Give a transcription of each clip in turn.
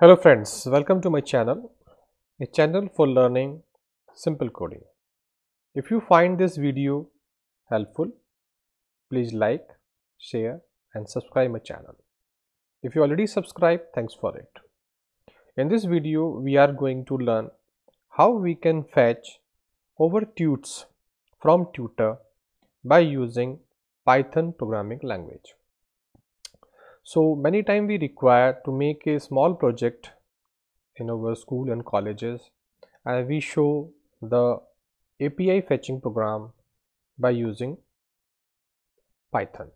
Hello friends, welcome to my channel, a channel for learning simple coding. If you find this video helpful, please like, share and subscribe my channel. If you already subscribed, thanks for it. In this video, we are going to learn how we can fetch overtutes from Twitter by using Python programming language. So many times we require to make a small project in our school and colleges and we show the API fetching program by using Python.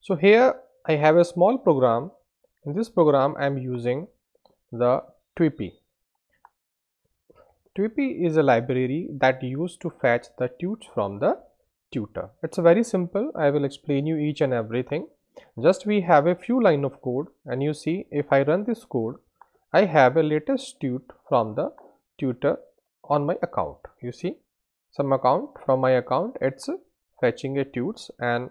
So here I have a small program. In this program I am using the Tweepy. Tweepy is a library that used to fetch the tutes from the Twitter. It's very simple. I will explain you each and everything just we have a few line of code and you see if I run this code I have a latest tut from the Twitter on my account. You see some account from my account it's fetching a tutes and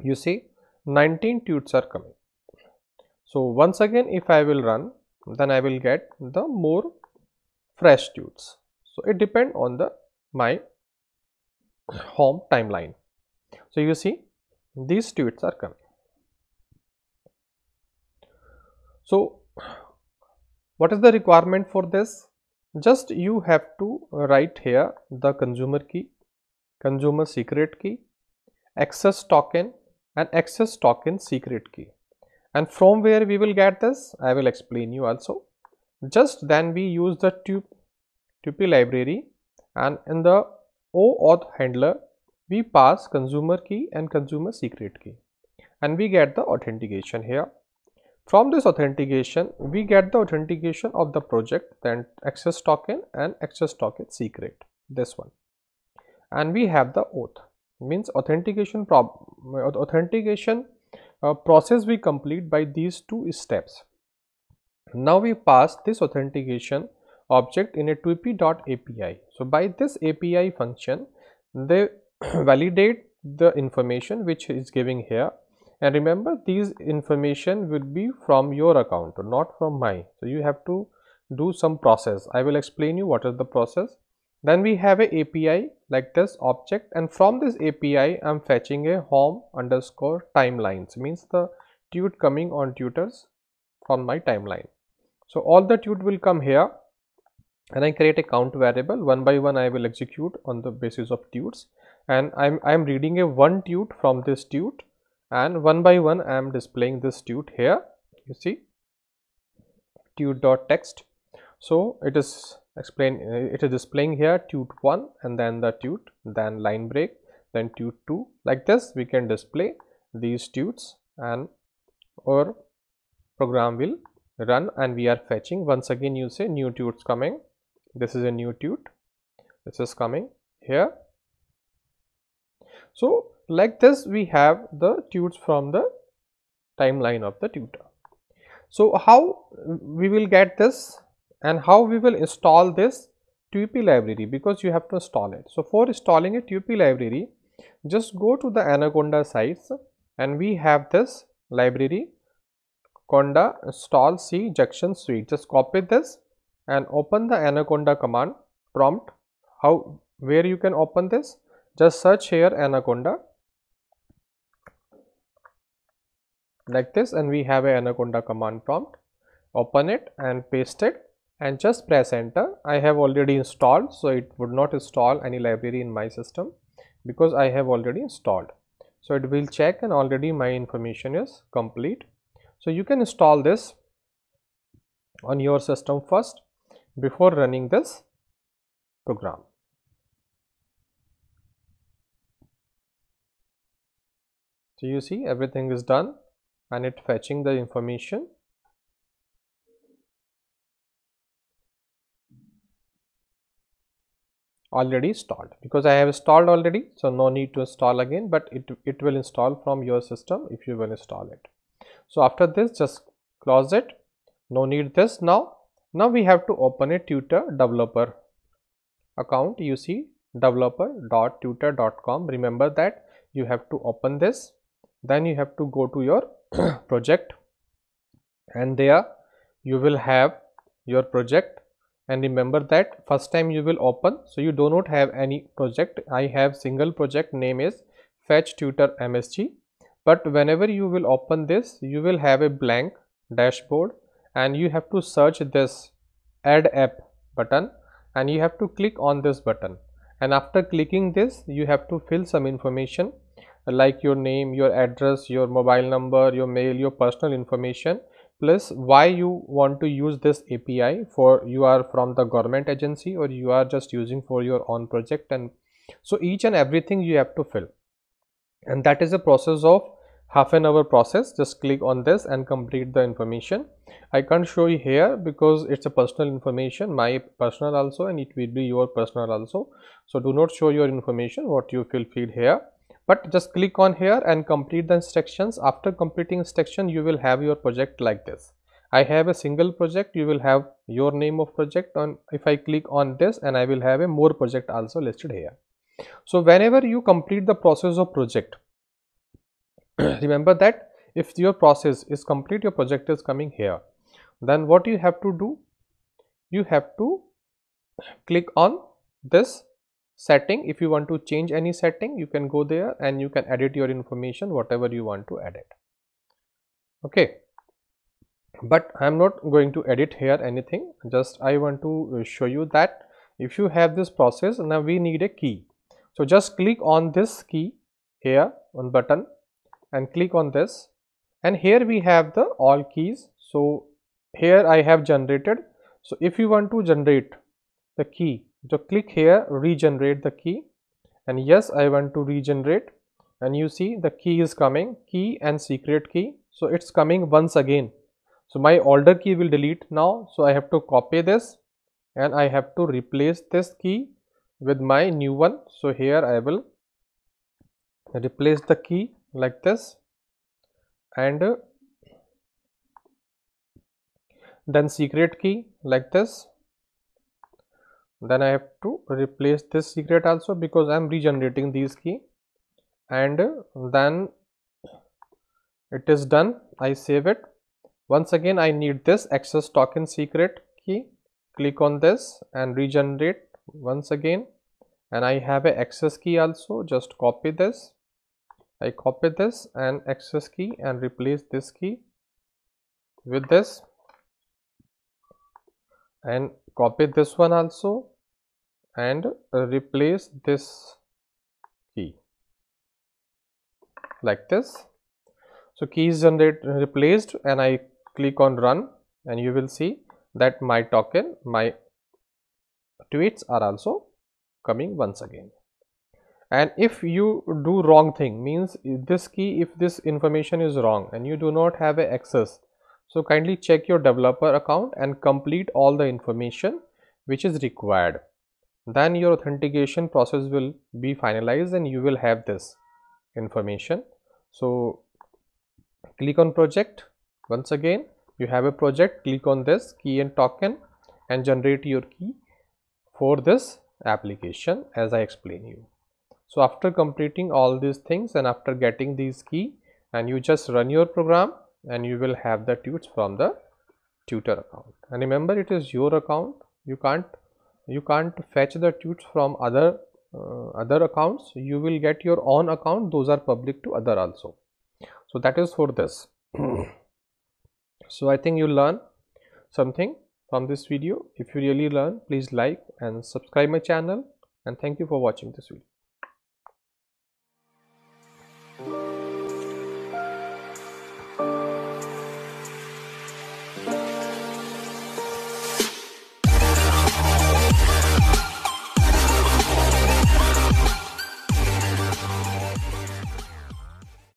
you see 19 tutes are coming. So once again if I will run then I will get the more fresh tutes. So it depend on the my home timeline. So you see these tutes are coming. So, what is the requirement for this? Just you have to write here the consumer key, consumer secret key, access token and access token secret key. And from where we will get this, I will explain you also. Just then we use the tup, tuple library and in the OAuth handler we pass consumer key and consumer secret key. And we get the authentication here. From this authentication we get the authentication of the project then access token and access token secret this one. And we have the oath. Means authentication authentication uh, process we complete by these two steps. Now we pass this authentication object in a tweepy.api so by this api function they validate the information which is giving here. And remember these information will be from your account not from my so you have to do some process. I will explain you what is the process. Then we have a api like this object. And from this api i'm fetching a home underscore timelines means the tut coming on tutors from my timeline. So all the tut will come here and i create a count variable. One by one i will execute on the basis of tutes and I'm, I'm reading a one tute from this tute and one by one I am displaying this tute here. You see? Tute dot text so it is explain uh, it is displaying here tute 1 and then the tute then line break then tute 2 like this we can display these tutes and our program will run and we are fetching. Once again you say new tutes coming this is a new tut this is coming here. So, like this we have the tutes from the timeline of the Twitter. So, how we will get this and how we will install this Tweepy library? Because you have to install it. So, for installing a Tweepy library just go to the Anaconda sites and we have this library conda install c junction suite. Just copy this and open the anaconda command prompt. How where you can open this? Just search here anaconda. Like this and we have a anaconda command prompt. Open it and paste it and just press enter. I have already installed so it would not install any library in my system because i have already installed. So it will check and already my information is complete. So you can install this on your system first before running this program So you see everything is done and it fetching the information. already installed because I have installed already so no need to install again but it, it will install from your system if you will install it. So after this just close it no need this now. Now we have to open a Twitter developer account. You see developer.twitter.com remember that you have to open this. Then you have to go to your project. And there you will have your project. And remember that first time you will open. So you do not have any project. I have single project. Name is fetch Twitter msg but whenever you will open this you will have a blank dashboard and you have to search this add app button and you have to click on this button. And after clicking this you have to fill some information like your name your address your mobile number your mail your personal information plus why you want to use this API for you are from the government agency or you are just using for your own project and so each and everything you have to fill. And that is a process of half an hour process just click on this and complete the information. I can't show you here because it's a personal information my personal also and it will be your personal also. So do not show your information what you fill feed here. But just click on here and complete the instructions. After completing instruction you will have your project like this. I have a single project you will have your name of project on if i click on this and i will have a more project also listed here. So whenever you complete the process of project remember that if your process is complete your project is coming here then what you have to do? You have to click on this setting. If you want to change any setting you can go there and you can edit your information whatever you want to edit. Okay. But i am not going to edit here anything. Just i want to uh, show you that if you have this process now we need a key. So just click on this key here on button and click on this. And here we have the all keys. So here i have generated. So if you want to generate the key so click here regenerate the key. And yes I want to regenerate. And you see the key is coming key and secret key. So it's coming once again. So my older key will delete now. So I have to copy this. And I have to replace this key with my new one. So here I will replace the key like this. And then secret key like this. Then I have to replace this secret also because I am regenerating these key. And then it is done. I save it. Once again I need this access token secret key. Click on this and regenerate once again. And I have a access key also. Just copy this I copy this and access key and replace this key with this and copy this one also and replace this key like this. So, key is replaced and I click on run and you will see that my token my tweets are also coming once again and if you do wrong thing means this key if this information is wrong and you do not have a access so kindly check your developer account and complete all the information which is required. Then your authentication process will be finalized and you will have this information. So click on project. Once again you have a project. Click on this key and token and generate your key for this application as i explain you so after completing all these things and after getting these key and you just run your program and you will have the tuts from the Twitter account. And remember it is your account. You can't you can't fetch the tuts from other uh, other accounts. You will get your own account. Those are public to other also. So that is for this. So i think you learn something from this video. If you really learn please like and subscribe my channel. And thank you for watching this video